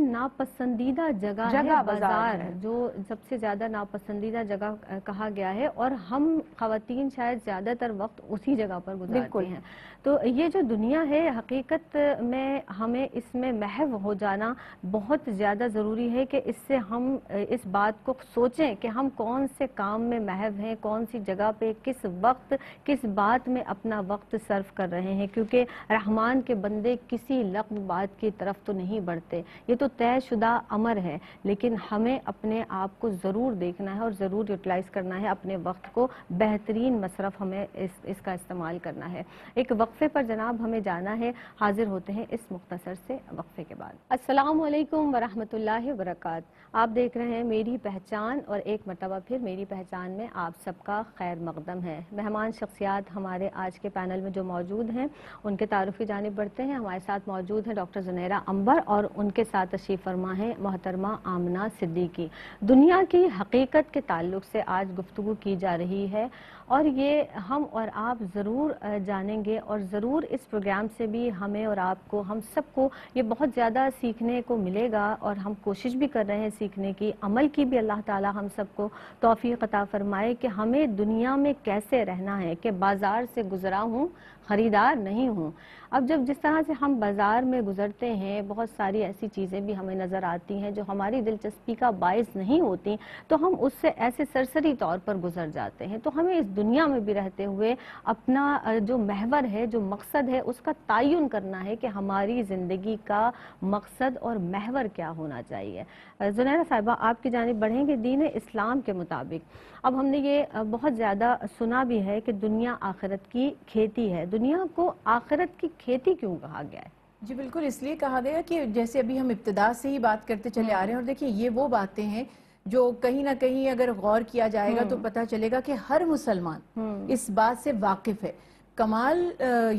ناپسندیدہ جگہ ہے جگہ بازار بازار ہے۔ جو سب سے زیادہ ناپسندیدہ جگہ کہا گیا ہے اور ہم خواتین شاید زیادہ تر وقت اسی جگہ پر بالکل۔ ہیں تو یہ جو دنیا ہے، حقیقت میں ہمیں اس میں محو ہو جانا بہت زیادہ ضروری ہے کہ اس سے ہم، اس بات کو سوچیں کہ ہم کون سے کام میں محو ہیں، کون سی جگہ پہ کس وقت، کس بات میں اپنا وقت صرف کر رہے ہیں۔ کیونکہ رحمان کے بندے کسی لغو بات کی طرف تو نہیں بڑھتے۔ یہ تو طے شدہ امر ہے، لیکن ہمیں اپنے آپ کو ضرور دیکھنا ہے اور ضرور یوٹیلائز کرنا ہے۔ اپنے وقت کو بہترین مصرف ہمیں اس اس کا استعمال کرنا ہے۔ ایک وقت وقفے پر جناب ہمیں جانا ہے، حاضر ہوتے ہیں اس مختصر سے وقفے کے بعد۔ السلام علیکم ورحمۃ اللہ وبرکاتہ آپ دیکھ رہے ہیں میری پہچان اور ایک مرتبہ پھر میری پہچان میں آپ سب کا خیر مقدم ہے۔ مہمان شخصیات ہمارے آج کے پینل میں جو موجود ہیں، ان کے تعارف کی جانب بڑھتے ہیں۔ ہمارے ساتھ موجود ہیں ڈاکٹر زنیرہ امبر اور ان کے ساتھ تشریف فرما ہے محترمہ آمنہ صدیقی۔ دنیا کی حقیقت کے تعلق سے آج گفتگو کی جا رہی ہے۔ اور یہ ہم اور آپ ضرور جانیں گے اور ضرور اس پروگرام سے بھی ہمیں اور آپ کو، ہم سب کو یہ بہت زیادہ سیکھنے کو ملے گا اور ہم کوشش بھی کر رہے ہیں سیکھنے کی، عمل کی بھی اللہ تعالی ہم سب کو توفیق عطا فرمائے کہ ہمیں دنیا میں کیسے رہنا ہے، کہ بازار سے گزرا ہوں، خریدار نہیں ہوں۔ اب جب جس طرح سے ہم بازار میں گزرتے ہیں، بہت ساری ایسی چیزیں بھی ہمیں نظر آتی ہیں جو ہماری دلچسپی کا باعث نہیں ہوتی، تو ہم اس سے ایسے سرسری طور پر گزر جاتے ہیں۔ تو ہمیں اس دنیا میں بھی رہتے ہوئے اپنا جو محور ہے، جو مقصد ہے، اس کا تعین کرنا ہے کہ ہماری زندگی کا مقصد اور محور کیا ہونا چاہیے۔ زنیرہ صاحبہ، آپ کی جانب بڑھیں گے دین اسلام کے مطابق۔ اب ہم نے یہ بہت زیادہ سنا بھی ہے کہ دنیا آخرت کی کھیتی ہے۔ دنیا کو آخرت کی کھیتی کیوں کہا گیا ہے؟ جی بالکل اس لیے کہا گیا کہ جیسے ابھی ہم ابتدا سے ہی بات کرتے چلے آ رہے ہیں اور دیکھیں یہ وہ باتیں ہیں جو کہیں نہ کہیں اگر غور کیا جائے گا تو پتہ چلے گا کہ ہر مسلمان اس بات سے واقف ہے۔ کمال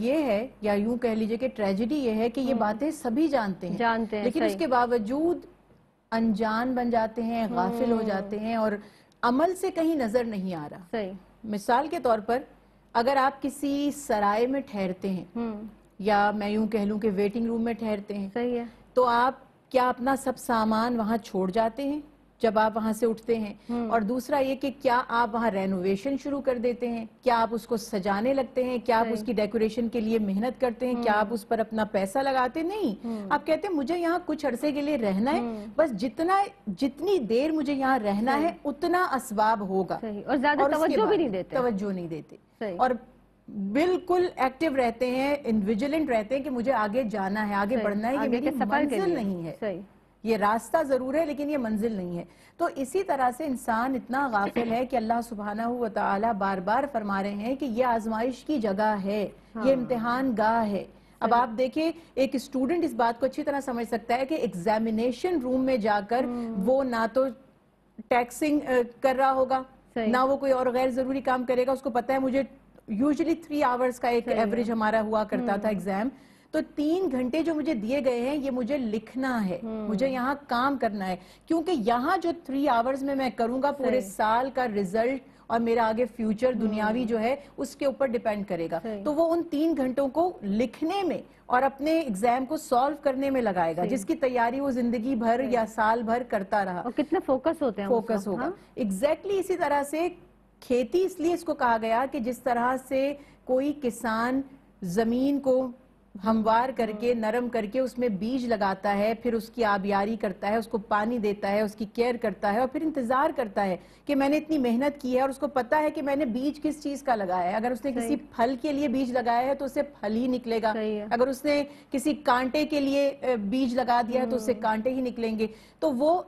یہ ہے یا یوں کہہ لیجیے کہ ٹریجڈی یہ ہے کہ یہ باتیں سبھی جانتے ہیں۔ جانتے ہیں لیکن اس کے باوجود انجان بن جاتے ہیں غافل ہو جاتے ہیں اور عمل سے کہیں نظر نہیں آ رہا۔ مثال کے طور پر اگر آپ کسی سرائے میں ٹھہرتے ہیں یا میں یوں کہہ لوں کہ ویٹنگ روم میں ٹھہرتے ہیں۔ صحیح ہے۔ تو آپ کیا اپنا سب سامان وہاں چھوڑ جاتے ہیں جب آپ وہاں سے اٹھتے ہیں؟ اور دوسرا یہ کہ کیا آپ وہاں رینوویشن شروع کر دیتے ہیں؟ کیا آپ اس کو سجانے لگتے ہیں؟ کیا آپ اس کی ڈیکوریشن کے لیے محنت کرتے ہیں؟ کیا آپ اس پر اپنا پیسہ لگاتے؟ نہیں۔ آپ کہتے ہیں مجھے یہاں کچھ عرصے کے لیے رہنا ہے بس جتنا جتنی دیر مجھے یہاں رہنا ہے اتنا اسباب ہوگا۔ اور زیادہ توجہ بھی نہیں دیتے۔ توجہ نہیں دیتے۔ اور بالکل ایکٹیو رہتے ہیں انویجلنٹ رہتے ہیں کہ مجھے آگے جانا ہے آگے. بڑھنا ہے یہ میری منزل. نہیں ہے یہ راستہ ضرور ہے لیکن یہ منزل نہیں ہے تو اسی طرح سے انسان اتنا غافل ہے کہ اللہ سبحانہ و تعالی بار بار فرما رہے ہیں کہ یہ آزمائش کی جگہ ہے یہ امتحان گاہ ہے اب آپ دیکھیں ایک اسٹوڈنٹ اس بات کو اچھی طرح سمجھ سکتا ہے کہ ایگزامینیشن روم میں جا کر وہ نہ تو ٹیکسنگ کر رہا ہوگا. نہ وہ کوئی اور غیر ضروری کام کرے گا اس کو پتا ہے مجھے یوزلی تھری آورز کا ایک ایوریج ہمارا ہوا کرتا تھا ایگزام تو تین گھنٹے جو مجھے دیے گئے ہیں یہ مجھے لکھنا ہے۔ مجھے یہاں کام کرنا ہے۔ کیونکہ یہاں جو تھری آورز میں میں کروں گا پورے سال کا ریزلٹ اور میرا آگے فیوچر دنیاوی جو ہے اس کے اوپر ڈیپینڈ کرے گا. تو وہ ان تین گھنٹوں کو لکھنے میں اور اپنے ایگزام کو سالو کرنے میں لگائے گا جس کی تیاری وہ زندگی بھر یا سال بھر کرتا رہا۔ اور کتنا فوکس ہوتے ہیں فوکس ہوگا۔ ہاں؟ ایگزیکٹلی اسی طرح سے کھیتی اس لیے اس کو کہا گیا کہ جس طرح سے کوئی کسان زمین کو ہموار کر کے نرم کر کے اس میں بیج لگاتا ہے پھر اس کی آبیاری کرتا ہے اس کو پانی دیتا ہے اس کی کیئر کرتا ہے اور پھر انتظار کرتا ہے کہ میں نے اتنی محنت کی ہے اور اس کو پتا ہے کہ میں نے بیج کس چیز کا لگایا ہے۔ اگر اس نے کسی پھل کے لیے بیج لگایا ہے تو اسے پھل ہی نکلے گا۔ اگر اس نے کسی کانٹے کے لیے بیج لگا دیا ہے تو اسے کانٹے ہی نکلیں گے۔ تو وہ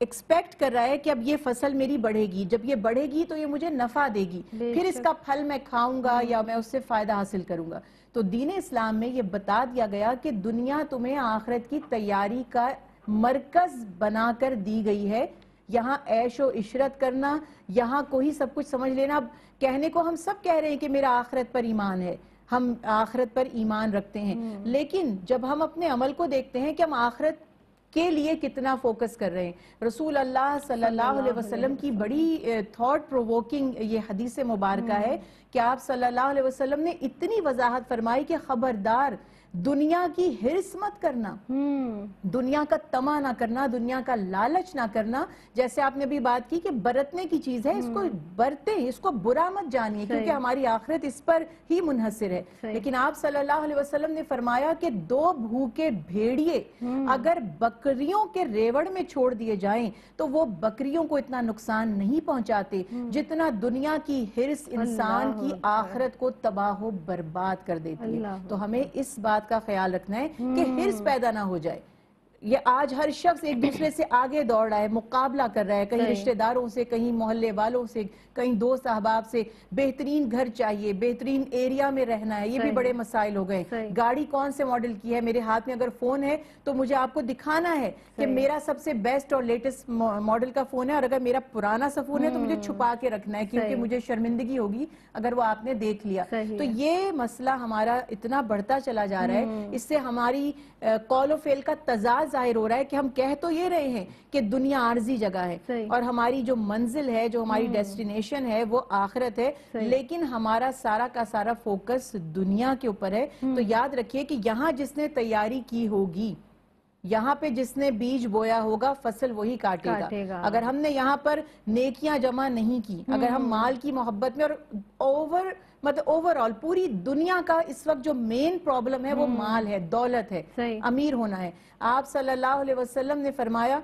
ایکسپیکٹ کر رہا ہے کہ اب یہ فصل میری بڑھے گی۔ جب یہ بڑھے گی تو یہ مجھے نفع دے گی۔ پھر اس کا پھل میں کھاؤں گا یا میں اس سے فائدہ حاصل کروں گا۔ تو دین اسلام میں یہ بتا دیا گیا کہ دنیا تمہیں آخرت کی تیاری کا مرکز بنا کر دی گئی ہے۔ یہاں عیش و عشرت کرنا یہاں کوئی سب کچھ سمجھ لینا۔ اب کہنے کو ہم سب کہہ رہے ہیں کہ میرا آخرت پر ایمان ہے۔ ہم آخرت پر ایمان رکھتے ہیں۔ لیکن جب ہم اپنے عمل کو دیکھتے ہیں کہ ہم آخرت کے لیے کتنا فوکس کر رہے ہیں۔ رسول اللہ صلی اللہ علیہ وسلم کی بڑی تھاٹ پرووکنگ یہ حدیث مبارکہ ہے کہ آپ صلی اللہ علیہ وسلم نے اتنی وضاحت فرمائی کہ خبردار دنیا کی ہرس مت کرنا۔ دنیا کا تما نہ کرنا دنیا کا لالچ نہ کرنا۔ جیسے آپ نے بھی بات کی کہ برتنے کی چیز ہے اس کو برتے اس کو برا مت جانیے کیونکہ ہماری آخرت اس پر ہی منحصر ہے۔ لیکن آپ صلی اللہ علیہ وسلم نے فرمایا کہ دو بھوکے بھیڑیے اگر بکریوں کے ریوڑ میں چھوڑ دیے جائیں تو وہ بکریوں کو اتنا نقصان نہیں پہنچاتے جتنا دنیا کی ہرس انسان کی آخرت کو تباہ و برباد کر دیتی ہے۔ تو ہمیں اس بات کا خیال رکھنا ہے کہ ہرس پیدا نہ ہو جائے۔ یہ آج ہر شخص ایک دوسرے سے آگے دوڑ رہا ہے مقابلہ کر رہا ہے کہیں رشتہ داروں سے کہیں محلے والوں سے کہیں دوست احباب سے بہترین گھر چاہیے بہترین ایریا میں رہنا ہے یہ بھی بڑے مسائل ہو گئے۔ گاڑی کون سے ماڈل کی ہے؟ میرے ہاتھ میں اگر فون ہے تو مجھے آپ کو دکھانا ہے کہ میرا سب سے بیسٹ اور لیٹسٹ ماڈل کا فون ہے اور اگر میرا پرانا سا فون ہے تو مجھے چھپا کے رکھنا ہے کیونکہ مجھے شرمندگی ہوگی اگر وہ آپ نے دیکھ لیا۔ تو یہ مسئلہ ہمارا اتنا بڑھتا چلا جا رہا ہے۔ اس سے ہماری کال و فیل کا تضاد ظاہر ہو رہا ہے کہ ہم کہہ تو یہ رہے ہیں کہ دنیا عارضی جگہ ہے۔ اور ہماری جو منزل ہے جو ہماری ڈیسٹینیشن ہے وہ آخرت ہے. لیکن ہمارا سارا کا سارا فوکس دنیا کے اوپر ہے. تو یاد رکھیے کہ یہاں جس نے تیاری کی ہوگی یہاں پہ جس نے بیج بویا ہوگا فصل وہی کاٹے گا۔ اگر ہم نے یہاں پر نیکیاں جمع نہیں کی اگر ہم مال کی محبت میں اور اوور مطلب اوور آل پوری دنیا کا اس وقت جو مین پرابلم ہے وہ مال ہے دولت ہے۔ امیر ہونا ہے. آپ صلی اللہ علیہ وسلم نے فرمایا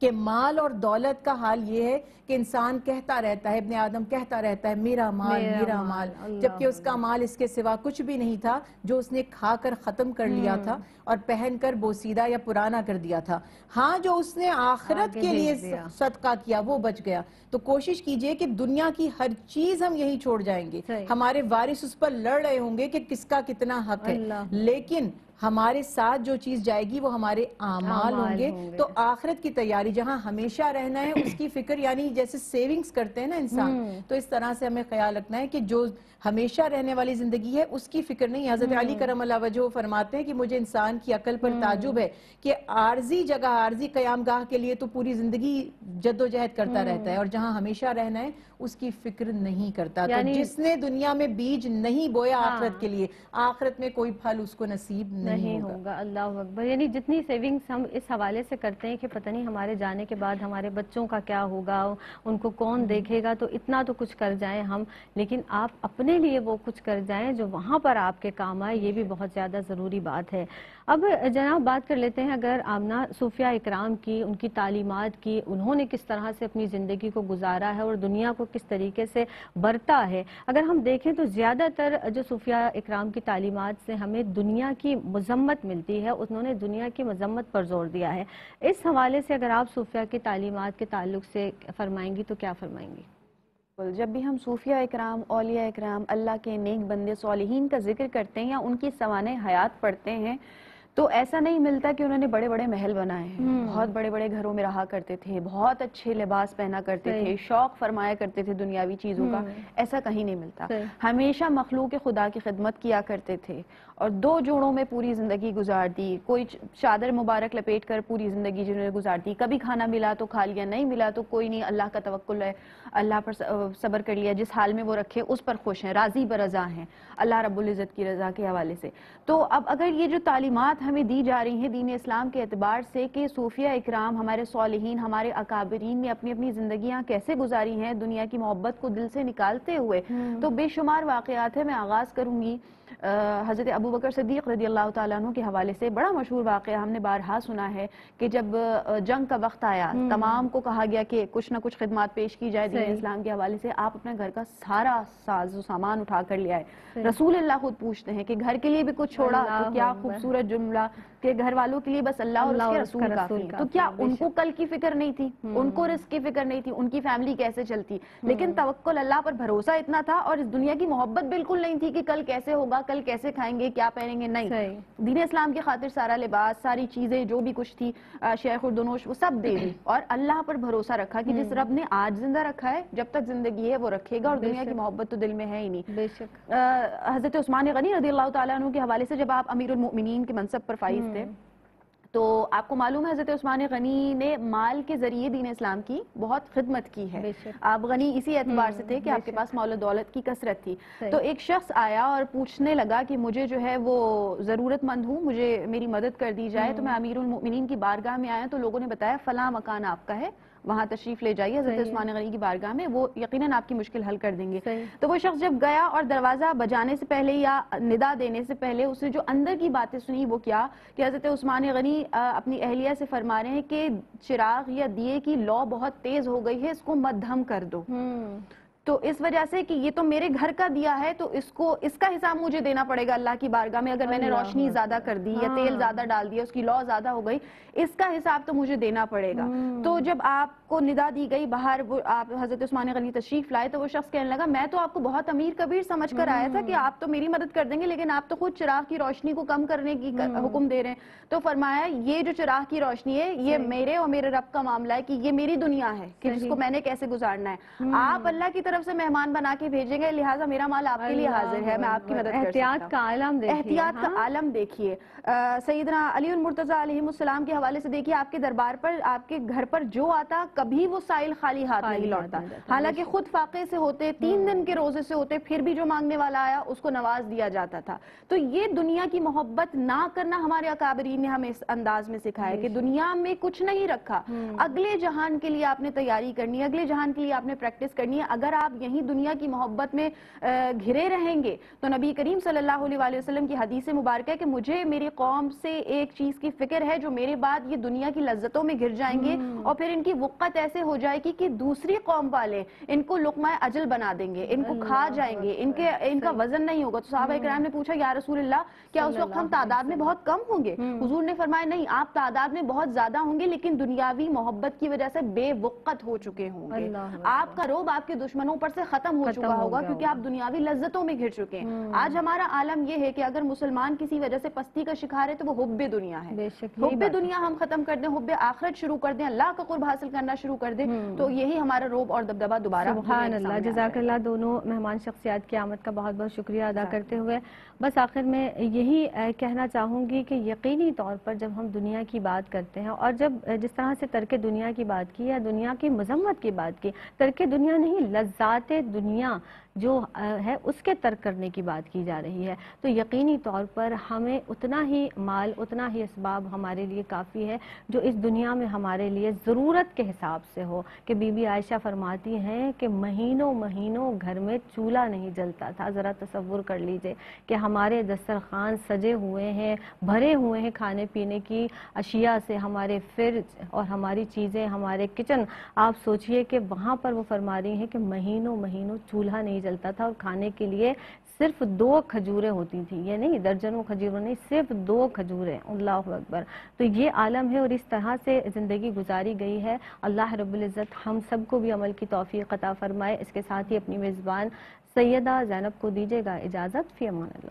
کہ مال اور دولت کا حال یہ ہے کہ انسان کہتا رہتا ہے ابن آدم کہتا رہتا ہے میرا مال میرا میرا مال، جبکہ اس کا مال اس کے سوا کچھ بھی نہیں تھا جو اس نے کھا کر ختم کر لیا تھا اور پہن کر بوسیدہ یا پرانا کر دیا تھا۔ ہاں جو اس نے آخرت کے لیے۔ صدقہ کیا وہ بچ گیا۔ تو کوشش کیجیے کہ دنیا کی ہر چیز ہم یہی چھوڑ جائیں گے۔ ہمارے وارث اس پر لڑ رہے ہوں گے کہ کس کا کتنا حق ہے۔ لیکن ہمارے ساتھ جو چیز جائے گی وہ ہمارے اعمال ہوں گے۔ تو آخرت کی تیاری جہاں ہمیشہ رہنا ہے اس کی فکر یعنی جیسے سیونگز کرتے ہیں نا انسان تو اس طرح سے ہمیں خیال رکھنا ہے کہ جو ہمیشہ رہنے والی زندگی ہے اس کی فکر نہیں۔ حضرت علی کرم اللہ وجہ فرماتے ہیں کہ مجھے انسان کی عقل پر تعجب ہے کہ عارضی جگہ عارضی قیام گاہ کے لیے تو پوری زندگی جد و جہد کرتا رہتا ہے اور جہاں ہمیشہ رہنا ہے اس کی فکر نہیں کرتا۔ تو یعنی- جس نے دنیا میں بیج نہیں بویا آخرت کے لیے آخرت میں کوئی پھل اس کو نصیب نہیں نہیں ہوگا۔ اللہ اکبر۔ یعنی جتنی سیونگز ہم اس حوالے سے کرتے ہیں کہ پتہ نہیں ہمارے جانے کے بعد ہمارے بچوں کا کیا ہوگا ان کو کون دیکھے گا تو اتنا تو کچھ کر جائیں ہم۔ لیکن آپ اپنے لیے وہ کچھ کر جائیں جو وہاں پر آپ کے کام آئے یہ بھی بہت زیادہ ضروری بات ہے۔ اب جناب بات کر لیتے ہیں، اگر آمنہ صوفیہ اکرام کی، ان کی تعلیمات کی، انہوں نے کس طرح سے اپنی زندگی کو گزارا ہے اور دنیا کو کس طریقے سے برتا ہے۔ اگر ہم دیکھیں تو زیادہ تر جو صوفیہ اکرام کی تعلیمات سے ہمیں دنیا کی مذمت ملتی ہے، انہوں نے دنیا کی مذمت پر زور دیا ہے۔ اس حوالے سے اگر آپ صوفیہ کی تعلیمات کے تعلق سے فرمائیں گی تو کیا فرمائیں گی؟ جب بھی ہم صوفیہ اکرام، اولیاء اکرام، اللہ کے نیک بندے، صالحین کا ذکر کرتے ہیں یا ان کی سوانح حیات پڑھتے ہیں تو ایسا نہیں ملتا کہ انہوں نے بڑے بڑے محل بنائے ہیں۔ بہت بڑے بڑے گھروں میں رہا کرتے تھے۔ بہت اچھے لباس پہنا کرتے تھے۔ شوق فرمایا کرتے تھے دنیاوی چیزوں کا۔ ایسا کہیں نہیں ملتا۔ ہمیشہ مخلوق خدا کی خدمت کیا کرتے تھے۔ اور دو جوڑوں میں پوری زندگی گزار دی کوئی چادر مبارک لپیٹ کر پوری زندگی جنہوں نے گزار دی کبھی کھانا ملا تو کھا لیا نہیں ملا تو کوئی نہیں اللہ کا توکل ہے اللہ پر صبر کر لیا جس حال میں وہ رکھے اس پر خوش ہیں راضی برضا ہیں اللہ رب العزت کی رضا کے حوالے سے۔ تو اب اگر یہ جو تعلیمات ہمیں دی جا رہی ہیں دین اسلام کے اعتبار سے کہ صوفیہ اکرام ہمارے صالحین ہمارے اکابرین نے اپنی اپنی زندگیاں کیسے گزاری ہیں دنیا کی محبت کو دل سے نکالتے ہوئے تو بے شمار واقعات ہیں میں آغاز کروں گی۔ حضرت ابو بکر صدیق رضی اللہ تعالیٰ عنہ کے حوالے سے بڑا مشہور واقعہ ہم نے بارہا سنا ہے کہ جب جنگ کا وقت آیا تمام کو کہا گیا کہ کچھ نہ کچھ خدمات پیش کی جائے دین اسلام کے حوالے سے آپ اپنے گھر کا سارا ساز و سامان اٹھا کر لیا ہے رسول اللہ خود پوچھتے ہیں کہ گھر کے لیے بھی کچھ چھوڑا؟ تو کیا خوبصورت جملہ۔ کہ گھر والوں کے لیے بس اللہ اور اس کے رسول کافی تو کیا ان کو کل کی فکر نہیں تھی؟ ان کو رزق کی فکر نہیں تھی؟ ان کی فیملی کیسے چلتی؟ لیکن توکل اللہ پر بھروسہ اتنا تھا اور اس دنیا کی محبت بالکل نہیں تھی کہ کل کیسے ہوگا کل کیسے کھائیں گے کیا پہنیں گے؟ نہیں۔ دین اسلام کی خاطر سارا لباس ساری چیزیں جو بھی کچھ تھی شیخ اردنوش وہ سب دے دی۔ اور اللہ پر بھروسہ رکھا کہ جس رب نے آج زندہ رکھا ہے جب تک زندگی ہے وہ رکھے گا اور دنیا کی محبت تو دل میں ہے ہی نہیں۔ حضرت عثمان غنی رضی اللہ تعالیٰ عنہ کے حوالے سے جب آپ امیر المؤمنین کے منصب پر فائز تھے تو آپ کو معلوم ہے حضرت عثمان غنی نے مال کے ذریعے دین اسلام کی بہت خدمت کی ہے۔ آپ غنی اسی اعتبار سے تھے کہ آپ کے پاس مول دولت کی کثرت تھی۔ تو ایک شخص آیا اور پوچھنے لگا کہ مجھے جو ہے وہ ضرورت مند ہوں مجھے میری مدد کر دی جائے تو میں امیر المؤمنین کی بارگاہ میں آیا تو لوگوں نے بتایا فلاں مکان آپ کا ہے۔ وہاں تشریف لے جائیے حضرت عثمان غنی کی بارگاہ میں وہ یقیناً آپ کی مشکل حل کر دیں گے۔ تو وہ شخص جب گیا اور دروازہ بجانے سے پہلے یا ندا دینے سے پہلے اس نے جو اندر کی باتیں سنی وہ کیا؟ کہ حضرت عثمان غنی اپنی اہلیہ سے فرما رہے ہیں کہ چراغ یا دیے کی لو بہت تیز ہو گئی ہے اس کو مدھم کر دو۔ تو اس وجہ سے کہ یہ تو میرے گھر کا دیا ہے تو اس کو اس کا حساب مجھے دینا پڑے گا اللہ کی بارگاہ میں۔ اگر میں نے روشنی زیادہ کر دی یا تیل زیادہ ڈال دیا اس کی لو زیادہ ہو گئی اس کا حساب تو مجھے دینا پڑے گا۔ تو جب آپ کو ندا دی گئی باہر آپ حضرت عثمان غنی تشریف لائے تو وہ شخص کہنے لگا میں تو آپ کو بہت امیر کبیر سمجھ کر آیا تھا کہ آپ تو میری مدد کر دیں گے لیکن آپ تو خود چراغ کی روشنی کو کم کرنے کی حکم دے رہے ہیں۔ تو فرمایا یہ جو چراغ کی روشنی ہے یہ میرے اور میرے رب کا معاملہ ہے کہ یہ میری دنیا ہے کہ جس کو میں نے کیسے گزارنا ہے۔ آپ اللہ کی طرف سے مہمان بنا کے بھیجیں گے لہٰذا میرا مال آپ کے لیے حاضر ہے میں آپ کی مدد کا عالم دیکھیے احتیاط کا عالم دیکھیے۔ سیدنا علی المرتضی علیہ السلام کے حوالے سے دیکھیے آپ کے دربار پر آپ کے گھر پر جو آتا کبھی وہ سائل خالی ہاتھ نہیں لوٹتا۔ حالانکہ خود فاقے سے ہوتے تین دن کے روزے سے ہوتے پھر بھی جو مانگنے والا آیا اس کو نواز دیا جاتا تھا۔ تو یہ دنیا کی محبت نہ کرنا ہمارے اکابرین نے ہمیں اس انداز میں سکھایا کہ دنیا میں کچھ نہیں رکھا۔ اگلے جہان کے لیے آپ نے تیاری کرنی ہے اگلے جہان کے لیے آپ نے پریکٹس کرنی ہے۔ اگر آپ یہی دنیا کی محبت میں گھرے رہیں گے۔ تو نبی کریم صلی اللہ علیہ وسلم کی حدیث مبارک ہے کہ مجھے میری قوم سے ایک چیز کی فکر ہے جو میرے بعد یہ دنیا کی لذتوں میں گھر جائیں گے اور پھر ان کی وقت ایسے ہو جائے گی کہ دوسری قوم والے ان کو لقمہ اجل بنا دیں گے ان کو کھا جائیں گے۔ ان کے ان کا وزن نہیں ہوگا۔ تو صحابہ اکرام نے پوچھا یا رسول اللہ کیا اس وقت ہم تعداد میں بہت کم ہوں گے؟ حضور نے فرمایا نہیں آپ تعداد میں بہت زیادہ ہوں گے لیکن دنیاوی محبت کی وجہ سے بے وقت ہو چکے ہوں گے۔ آپ کا روب آپ کے دشمنوں پر سے ختم ہو چکا ہوگا کیونکہ آپ دنیاوی لذتوں میں گھر چکے ہیں۔ آج ہمارا عالم یہ ہے کہ اگر مسلمان کسی وجہ سے پستی کا شکار ہے تو وہ حب دنیا ہے۔ حب دنیا ہم ختم کر دیں حب آخرت شروع کر دیں اللہ کا قرب حاصل کرنا شروع کر دیں تو یہی ہمارا روب اور دبدبہ دوبارہ سبحان اللہ۔ جزاک اللہ دونوں مہمان شخصیات کی آمد کا بہت بہت شکریہ ادا کرتے ہوئے۔ بس آخر میں یہی کہنا چاہوں گی کہ یقینی طور پر جب ہم دنیا کی بات کرتے ہیں اور جب جس طرح سے ترک دنیا کی بات کی یا دنیا کی مذمت کی بات کی ترک دنیا نہیں ذات دنیا جو ہے، اس کے ترک کرنے کی بات کی جا رہی ہے۔ تو یقینی طور پر ہمیں اتنا ہی مال، اتنا ہی اسباب ہمارے لیے کافی ہے جو اس دنیا میں ہمارے لیے ضرورت کے حساب سے ہو۔ کہ بی بی عائشہ فرماتی ہیں کہ مہینوں مہینوں گھر میں چولہا نہیں جلتا تھا۔ ذرا تصور کر لیجیے کہ ہمارے دسترخوان سجے ہوئے ہیں، بھرے ہوئے ہیں کھانے پینے کی اشیاء سے ہمارے فرج اور ہماری چیزیں، ہمارے کچن۔ آپ سوچئے کہ وہاں پر وہ فرما رہی ہیں کہ مہینوں مہینوں چولہا نہیں جلتا تھا اور کھانے کے لیے صرف دو کھجوریں ہوتی تھیں۔ یہ نہیں، درجنوں کھجوروں نہیں، صرف دو کھجوریں۔ اللہ اکبر۔ تو یہ عالم ہے اور اس طرح سے زندگی گزاری گئی ہے۔ اللہ رب العزت ہم سب کو بھی عمل کی توفیق عطا فرمائے۔ اس کے ساتھ ہی اپنی میزبان سیدہ زینب کو دیجیے گا اجازت۔ فی امان اللہ۔